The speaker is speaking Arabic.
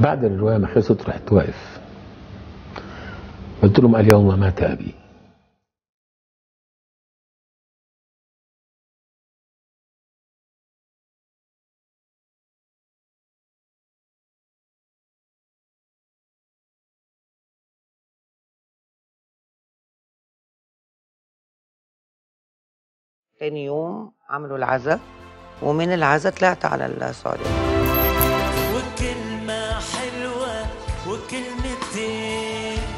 بعد الرواية ما خلصت رحت واقف. قلت لهم اليوم مات أبي. تاني يوم عملوا العزاء ومن العزاء طلعت على السعودية. وكلمتين.